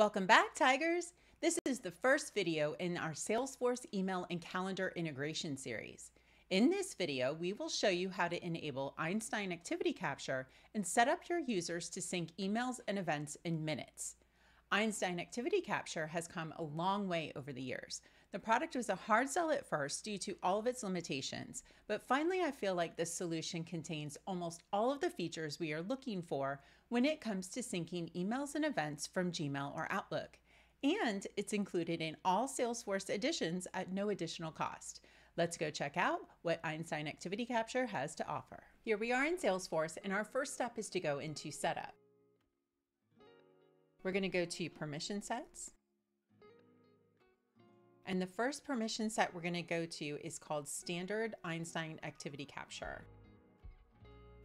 Welcome back, Tigers! This is the first video in our Salesforce email and calendar integration series. In this video, we will show you how to enable Einstein Activity Capture and set up your users to sync emails and events in minutes. Einstein Activity Capture has come a long way over the years. The product was a hard sell at first due to all of its limitations, but finally I feel like this solution contains almost all of the features we are looking for when it comes to syncing emails and events from Gmail or Outlook. And it's included in all Salesforce editions at no additional cost. Let's go check out what Einstein Activity Capture has to offer. Here we are in Salesforce, and our first step is to go into Setup. We're going to go to Permission Sets. And the first permission set we're going to go to is called Standard Einstein Activity Capture.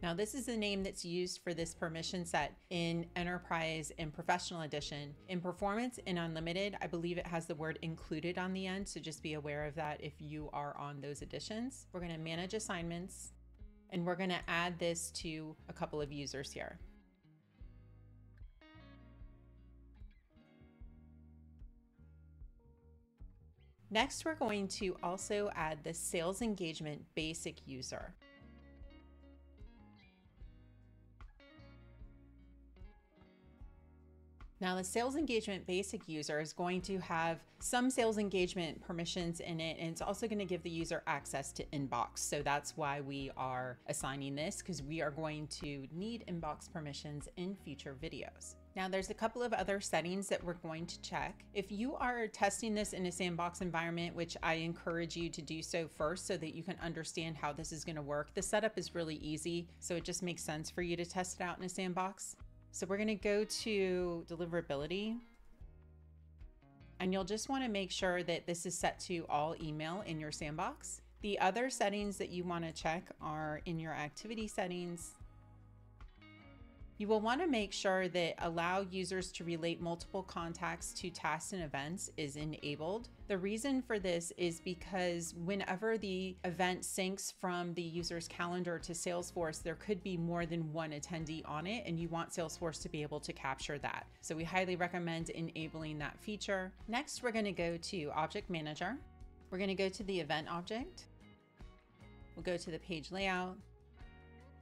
Now, this is the name that's used for this permission set in Enterprise and Professional Edition. In Performance and Unlimited, I believe it has the word included on the end, so just be aware of that if you are on those editions. We're going to manage assignments, and we're going to add this to a couple of users here. Next, we're going to also add the sales engagement basic user. Now the sales engagement basic user is going to have some sales engagement permissions in it, and it's also going to give the user access to inbox. So that's why we are assigning this because we are going to need inbox permissions in future videos. Now there's a couple of other settings that we're going to check. If you are testing this in a sandbox environment, which I encourage you to do so first so that you can understand how this is gonna work. The setup is really easy, so it just makes sense for you to test it out in a sandbox. So we're gonna go to deliverability and you'll just wanna make sure that this is set to all email in your sandbox. The other settings that you wanna check are in your activity settings, you will want to make sure that allow users to relate multiple contacts to tasks and events is enabled. The reason for this is because whenever the event syncs from the user's calendar to Salesforce, there could be more than one attendee on it, and you want Salesforce to be able to capture that. So we highly recommend enabling that feature. Next, we're going to go to Object Manager. We're going to go to the event object. We'll go to the page layout.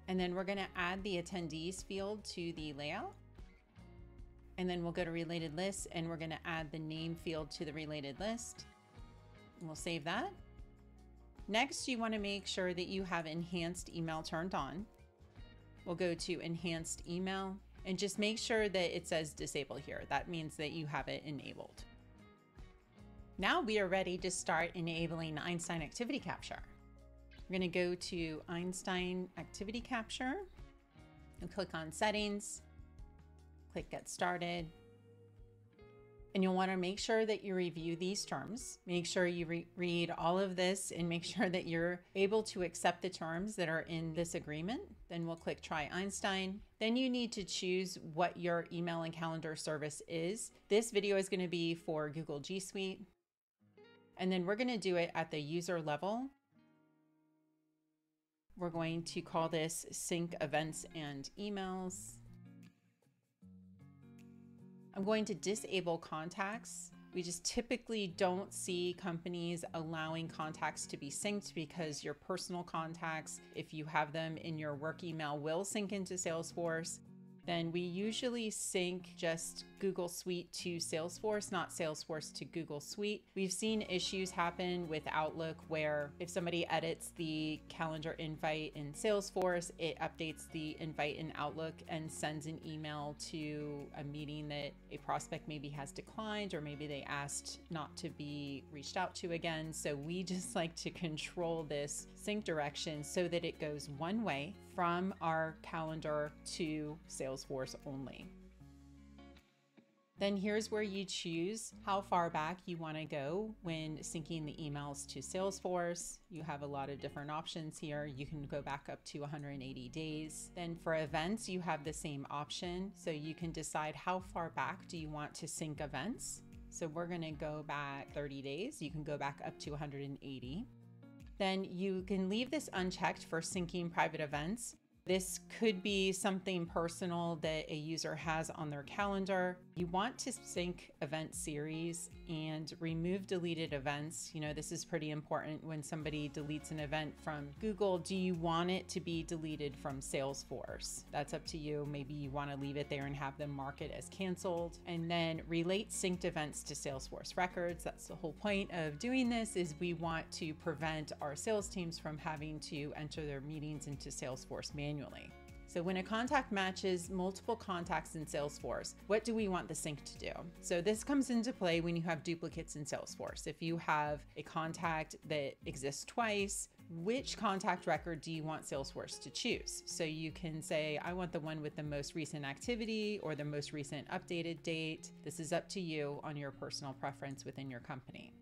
And then we're gonna add the attendees field to the layout. And then we'll go to related lists and we're gonna add the name field to the related list. We'll save that. Next, you wanna make sure that you have enhanced email turned on. We'll go to enhanced email and just make sure that it says disable here. That means that you have it enabled. Now we are ready to start enabling Einstein Activity Capture. We're going to go to Einstein Activity Capture and click on Settings, click Get Started. And you'll want to make sure that you review these terms. Make sure you re read all of this and make sure that you're able to accept the terms that are in this agreement. Then we'll click Try Einstein. Then you need to choose what your email and calendar service is. This video is going to be for Google G Suite. And then we're going to do it at the user level. We're going to call this sync events and emails. I'm going to disable contacts. We just typically don't see companies allowing contacts to be synced because your personal contacts, if you have them in your work email, will sync into Salesforce then we usually sync just Google Suite to Salesforce, not Salesforce to Google Suite. We've seen issues happen with Outlook where if somebody edits the calendar invite in Salesforce, it updates the invite in Outlook and sends an email to a meeting that a prospect maybe has declined or maybe they asked not to be reached out to again. So we just like to control this sync direction so that it goes one way from our calendar to Salesforce only. Then here's where you choose how far back you want to go when syncing the emails to Salesforce. You have a lot of different options here. You can go back up to 180 days. Then for events, you have the same option. So you can decide how far back do you want to sync events. So we're going to go back 30 days. You can go back up to 180 then you can leave this unchecked for syncing private events. This could be something personal that a user has on their calendar. You want to sync event series and remove deleted events. You know, this is pretty important when somebody deletes an event from Google. Do you want it to be deleted from Salesforce? That's up to you. Maybe you want to leave it there and have them mark it as canceled. And then relate synced events to Salesforce records. That's the whole point of doing this is we want to prevent our sales teams from having to enter their meetings into Salesforce manually. So when a contact matches multiple contacts in Salesforce, what do we want the sync to do? So this comes into play when you have duplicates in Salesforce. If you have a contact that exists twice, which contact record do you want Salesforce to choose? So you can say, I want the one with the most recent activity or the most recent updated date. This is up to you on your personal preference within your company.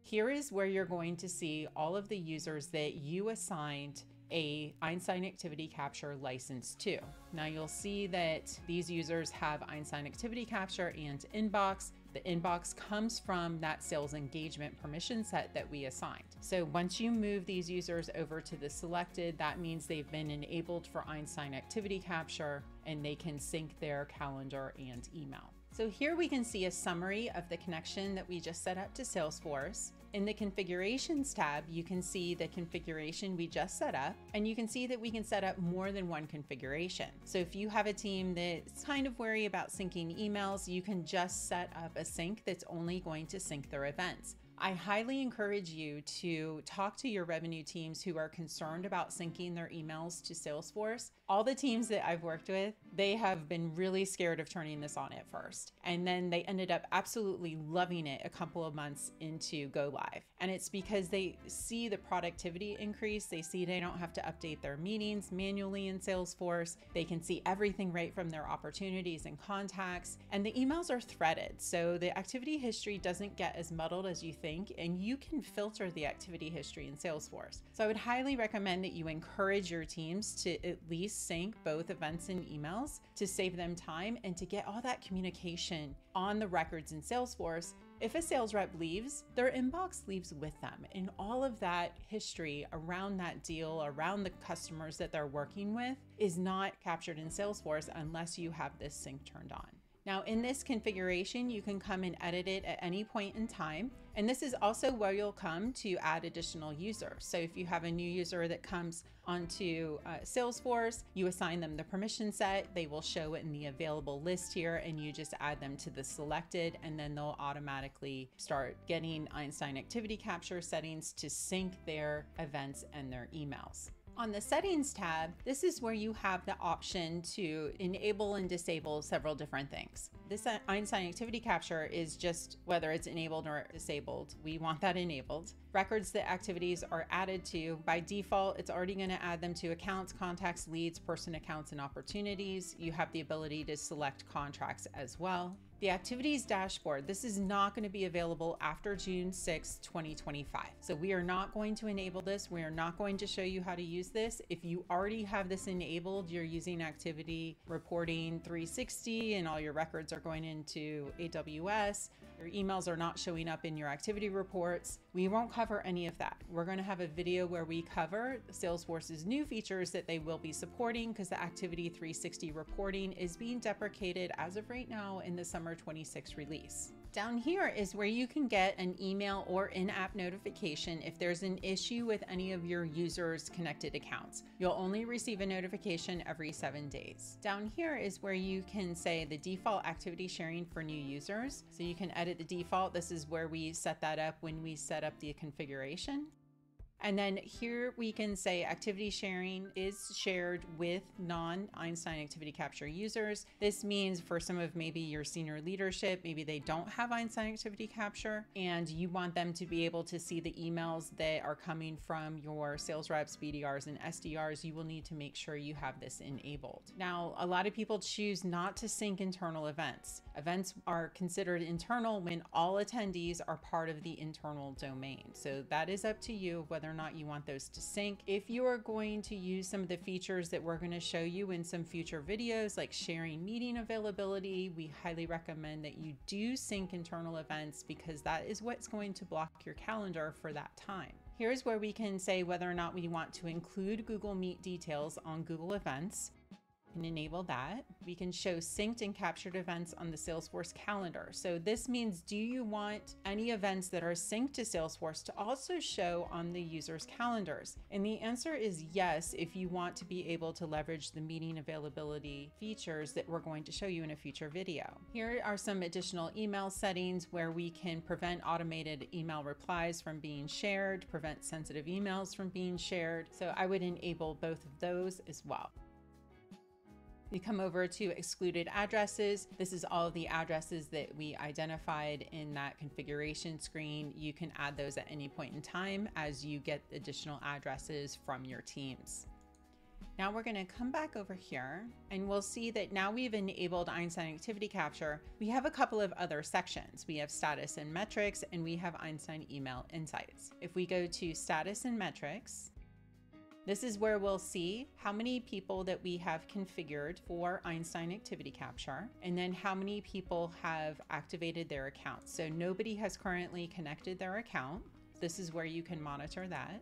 Here is where you're going to see all of the users that you assigned a Einstein Activity Capture license to. Now you'll see that these users have Einstein Activity Capture and Inbox. The inbox comes from that sales engagement permission set that we assigned. So once you move these users over to the selected, that means they've been enabled for Einstein Activity Capture and they can sync their calendar and email. So here we can see a summary of the connection that we just set up to Salesforce. In the configurations tab, you can see the configuration we just set up, and you can see that we can set up more than one configuration. So if you have a team that's kind of wary about syncing emails, you can just set up a sync that's only going to sync their events. I highly encourage you to talk to your revenue teams who are concerned about syncing their emails to Salesforce. All the teams that I've worked with, they have been really scared of turning this on at first. And then they ended up absolutely loving it a couple of months into go live. And it's because they see the productivity increase. They see they don't have to update their meetings manually in Salesforce. They can see everything right from their opportunities and contacts. And the emails are threaded. So the activity history doesn't get as muddled as you think and you can filter the activity history in Salesforce. So I would highly recommend that you encourage your teams to at least sync both events and emails to save them time and to get all that communication on the records in Salesforce if a sales rep leaves, their inbox leaves with them. And all of that history around that deal, around the customers that they're working with, is not captured in Salesforce unless you have this sync turned on. Now in this configuration, you can come and edit it at any point in time. And this is also where you'll come to add additional users. So if you have a new user that comes onto uh, Salesforce, you assign them the permission set, they will show it in the available list here and you just add them to the selected and then they'll automatically start getting Einstein activity capture settings to sync their events and their emails. On the settings tab, this is where you have the option to enable and disable several different things. This uh, Einstein activity capture is just whether it's enabled or disabled. We want that enabled. Records that activities are added to, by default, it's already going to add them to accounts, contacts, leads, person accounts, and opportunities. You have the ability to select contracts as well. The activities dashboard, this is not going to be available after June 6, 2025. So we are not going to enable this. We are not going to show you how to use this. If you already have this enabled, you're using activity reporting 360 and all your records are going into AWS, your emails are not showing up in your activity reports. We won't cover any of that. We're going to have a video where we cover Salesforce's new features that they will be supporting because the Activity 360 reporting is being deprecated as of right now in the summer 26 release. Down here is where you can get an email or in-app notification if there's an issue with any of your users' connected accounts. You'll only receive a notification every seven days. Down here is where you can say the default activity sharing for new users. So you can edit the default. This is where we set that up when we set up the configuration. And then here we can say activity sharing is shared with non-Einstein activity capture users. This means for some of maybe your senior leadership, maybe they don't have Einstein activity capture and you want them to be able to see the emails that are coming from your sales reps, BDRs, and SDRs, you will need to make sure you have this enabled. Now, a lot of people choose not to sync internal events. Events are considered internal when all attendees are part of the internal domain. So that is up to you whether whether or not you want those to sync. If you are going to use some of the features that we're going to show you in some future videos, like sharing meeting availability, we highly recommend that you do sync internal events because that is what's going to block your calendar for that time. Here's where we can say whether or not we want to include Google Meet details on Google Events. Can enable that. We can show synced and captured events on the Salesforce calendar. So this means do you want any events that are synced to Salesforce to also show on the user's calendars? And the answer is yes if you want to be able to leverage the meeting availability features that we're going to show you in a future video. Here are some additional email settings where we can prevent automated email replies from being shared, prevent sensitive emails from being shared. So I would enable both of those as well. We come over to excluded addresses. This is all of the addresses that we identified in that configuration screen. You can add those at any point in time as you get additional addresses from your teams. Now we're gonna come back over here and we'll see that now we've enabled Einstein Activity Capture. We have a couple of other sections. We have status and metrics and we have Einstein Email Insights. If we go to status and metrics, this is where we'll see how many people that we have configured for Einstein Activity Capture, and then how many people have activated their account. So nobody has currently connected their account. This is where you can monitor that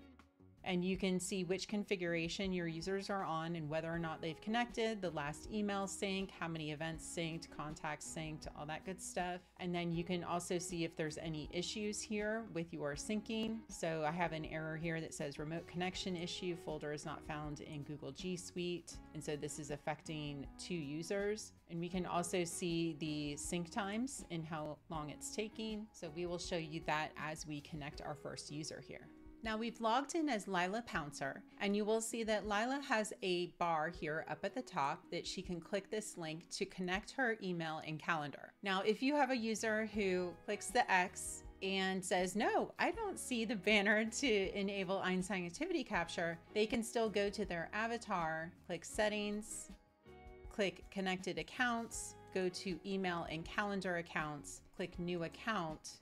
and you can see which configuration your users are on and whether or not they've connected, the last email sync, how many events synced, contacts synced, all that good stuff. And then you can also see if there's any issues here with your syncing. So I have an error here that says remote connection issue, folder is not found in Google G Suite. And so this is affecting two users. And we can also see the sync times and how long it's taking. So we will show you that as we connect our first user here. Now we've logged in as Lila Pouncer and you will see that Lila has a bar here up at the top that she can click this link to connect her email and calendar. Now if you have a user who clicks the X and says, no, I don't see the banner to enable Einstein Activity Capture, they can still go to their avatar, click settings, click connected accounts, go to email and calendar accounts, click new account,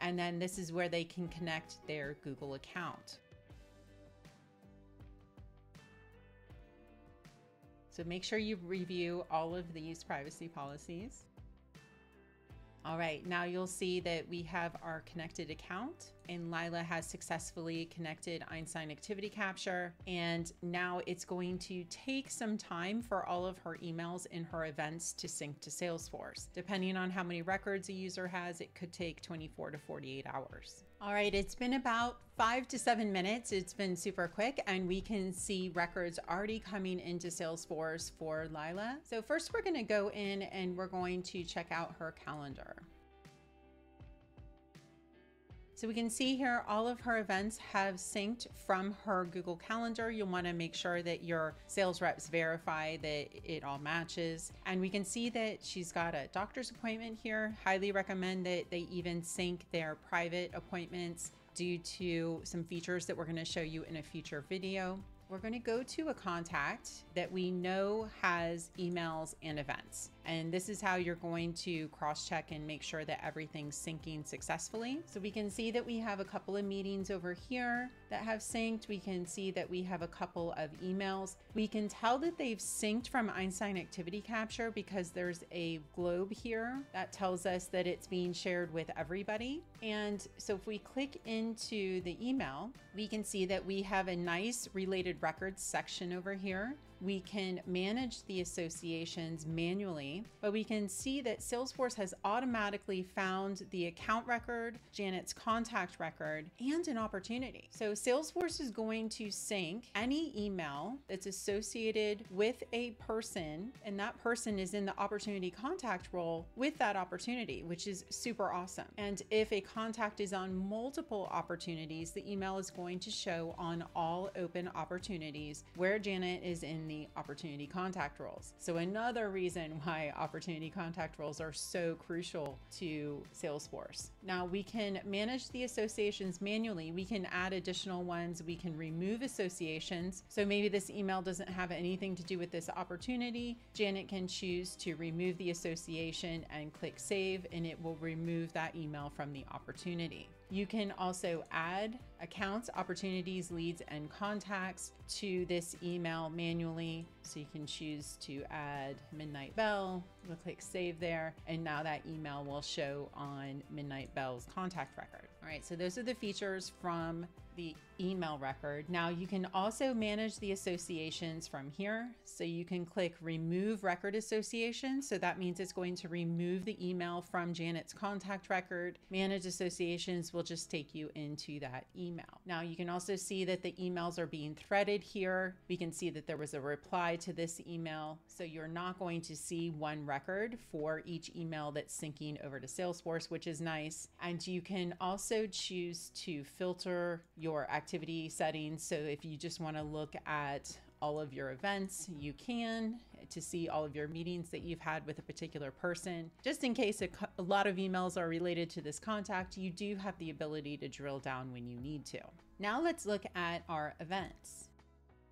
and then this is where they can connect their Google account. So make sure you review all of these privacy policies. All right, now you'll see that we have our connected account and Lila has successfully connected Einstein Activity Capture. And now it's going to take some time for all of her emails and her events to sync to Salesforce. Depending on how many records a user has, it could take 24 to 48 hours. All right, it's been about five to seven minutes. It's been super quick and we can see records already coming into Salesforce for Lila. So first we're gonna go in and we're going to check out her calendar. So we can see here all of her events have synced from her Google Calendar. You'll want to make sure that your sales reps verify that it all matches. And we can see that she's got a doctor's appointment here. Highly recommend that they even sync their private appointments due to some features that we're going to show you in a future video we're going to go to a contact that we know has emails and events. And this is how you're going to cross check and make sure that everything's syncing successfully. So we can see that we have a couple of meetings over here that have synced. We can see that we have a couple of emails. We can tell that they've synced from Einstein Activity Capture because there's a globe here that tells us that it's being shared with everybody. And so if we click into the email, we can see that we have a nice related records section over here we can manage the associations manually, but we can see that Salesforce has automatically found the account record, Janet's contact record, and an opportunity. So Salesforce is going to sync any email that's associated with a person, and that person is in the opportunity contact role with that opportunity, which is super awesome. And if a contact is on multiple opportunities, the email is going to show on all open opportunities where Janet is in the opportunity contact roles. So another reason why opportunity contact roles are so crucial to Salesforce. Now we can manage the associations manually. We can add additional ones. We can remove associations. So maybe this email doesn't have anything to do with this opportunity. Janet can choose to remove the association and click save and it will remove that email from the opportunity. You can also add accounts, opportunities, leads, and contacts to this email manually. So you can choose to add Midnight Bell, We'll click save there. And now that email will show on Midnight Bell's contact record. All right, so those are the features from the email record. Now you can also manage the associations from here. So you can click remove record association. So that means it's going to remove the email from Janet's contact record. Manage associations will just take you into that email. Now you can also see that the emails are being threaded here. We can see that there was a reply to this email. So you're not going to see one record for each email that's syncing over to Salesforce, which is nice. And you can also choose to filter your activity settings. So if you just want to look at all of your events, you can to see all of your meetings that you've had with a particular person. Just in case a, a, lot of emails are related to this contact, you do have the ability to drill down when you need to. Now let's look at our events.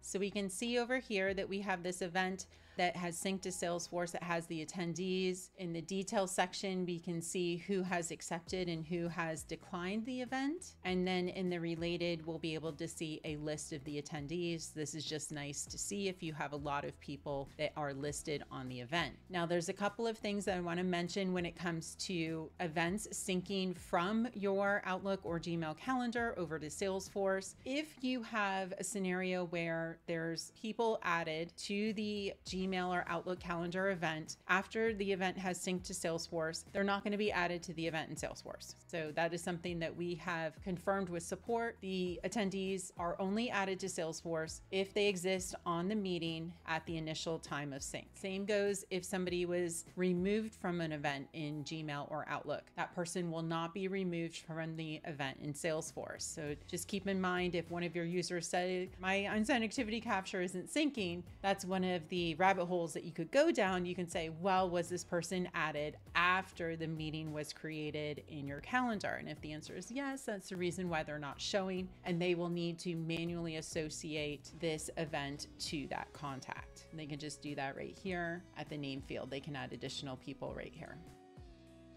So we can see over here that we have this event that has synced to Salesforce that has the attendees. In the details section, we can see who has accepted and who has declined the event. And then in the related, we'll be able to see a list of the attendees. This is just nice to see if you have a lot of people that are listed on the event. Now, there's a couple of things that I want to mention when it comes to events syncing from your Outlook or Gmail calendar over to Salesforce. If you have a scenario where there's people added to the Gmail Gmail or Outlook calendar event after the event has synced to Salesforce, they're not going to be added to the event in Salesforce. So that is something that we have confirmed with support. The attendees are only added to Salesforce if they exist on the meeting at the initial time of sync. Same goes if somebody was removed from an event in Gmail or Outlook. That person will not be removed from the event in Salesforce. So just keep in mind if one of your users said, my Einstein activity capture isn't syncing, that's one of the rabbit rabbit holes that you could go down, you can say, well, was this person added after the meeting was created in your calendar? And if the answer is yes, that's the reason why they're not showing. And they will need to manually associate this event to that contact. And they can just do that right here at the name field. They can add additional people right here.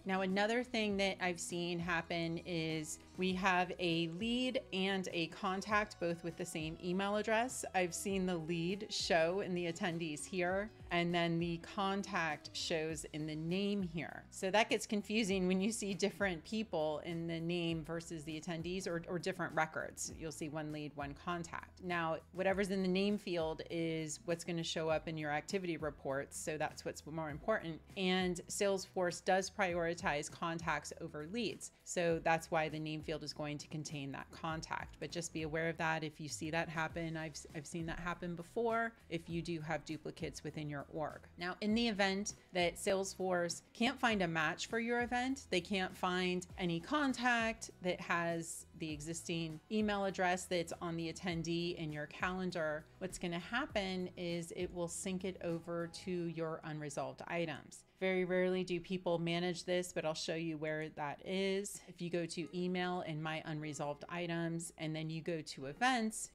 Now, another thing that I've seen happen is we have a lead and a contact both with the same email address. I've seen the lead show in the attendees here, and then the contact shows in the name here. So that gets confusing when you see different people in the name versus the attendees or, or different records. You'll see one lead, one contact. Now, whatever's in the name field is what's going to show up in your activity reports. So that's what's more important. And Salesforce does prioritize contacts over leads. So that's why the name field is going to contain that contact. But just be aware of that if you see that happen. I've, I've seen that happen before if you do have duplicates within your org. Now, in the event that Salesforce can't find a match for your event, they can't find any contact that has the existing email address that's on the attendee in your calendar, what's going to happen is it will sync it over to your unresolved items. Very rarely do people manage this, but I'll show you where that is. If you go to email and my unresolved items, and then you go to events,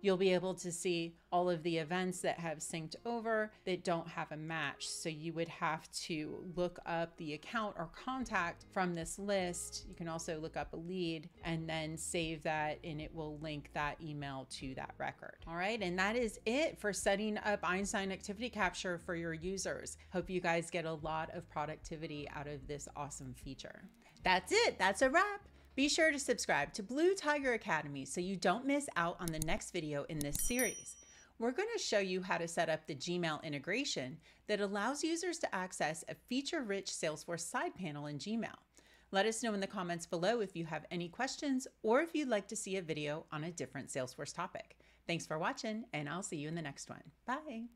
you'll be able to see all of the events that have synced over that don't have a match. So you would have to look up the account or contact from this list. You can also look up a lead and then save that and it will link that email to that record. All right, and that is it for setting up Einstein Activity Capture for your users. Hope you guys get a lot of productivity out of this awesome feature. That's it, that's a wrap. Be sure to subscribe to Blu Tiger Academy so you don't miss out on the next video in this series. We're going to show you how to set up the Gmail integration that allows users to access a feature-rich Salesforce side panel in Gmail. Let us know in the comments below if you have any questions or if you'd like to see a video on a different Salesforce topic. Thanks for watching, and I'll see you in the next one. Bye.